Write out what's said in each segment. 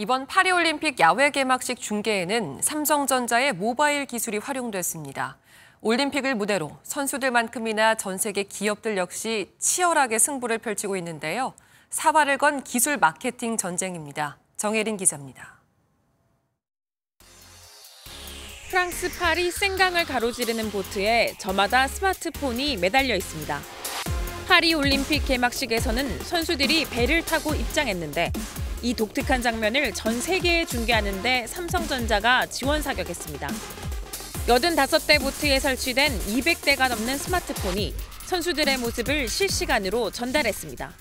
이번 파리올림픽 야외 개막식 중계에는 삼성전자의 모바일 기술이 활용됐습니다. 올림픽을 무대로 선수들만큼이나 전 세계 기업들 역시 치열하게 승부를 펼치고 있는데요. 사활을 건 기술 마케팅 전쟁입니다. 정혜린 기자입니다. 프랑스 파리 생강을 가로지르는 보트에 저마다 스마트폰이 매달려 있습니다. 파리 올림픽 개막식에서는 선수들이 배를 타고 입장했는데 이 독특한 장면을 전 세계에 중계하는데 삼성전자가 지원 사격했습니다. 85대 보트에 설치된 200대가 넘는 스마트폰이 선수들의 모습을 실시간으로 전달했습니다.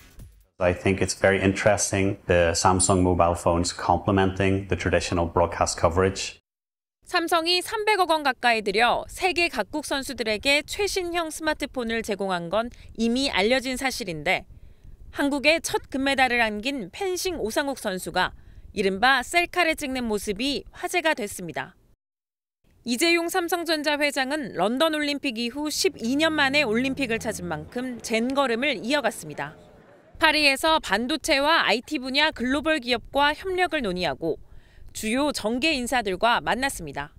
I think it's very interesting the Samsung mobile phones complementing the traditional broadcast coverage. 삼성이 300억 원 가까이 들여 세계 각국 선수들에게 최신형 스마트폰을 제공한 건 이미 알려진 사실인데 한국의 첫 금메달을 안긴 펜싱 오상욱 선수가 이른바 셀카를 찍는 모습이 화제가 됐습니다. 이재용 삼성전자 회장은 런던 올림픽 이후 12년 만에 올림픽을 찾은 만큼 젠 걸음을 이어갔습니다. 파리에서 반도체와 IT 분야 글로벌 기업과 협력을 논의하고 주요 정계 인사들과 만났습니다.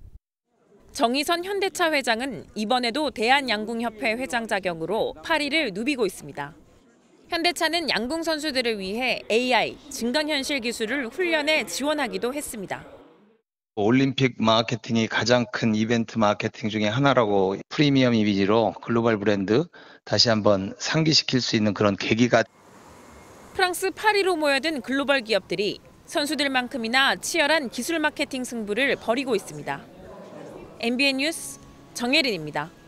정의선 현대차 회장은 이번에도 대한양궁협회 회장 자격으로 파리를 누비고 있습니다. 현대차는 양궁 선수들을 위해 AI, 증강현실 기술을 훈련에 지원하기도 했습니다. 올림픽 마케팅이 가장 큰 이벤트 마케팅 중에 하나라고 프리미엄 이미지로 글로벌 브랜드 다시 한번 상기시킬 수 있는 그런 계기가 프랑스 파리로 모여든 글로벌 기업들이 선수들만큼이나 치열한 기술 마케팅 승부를 벌이고 있습니다. MBN 뉴스 정혜린입니다.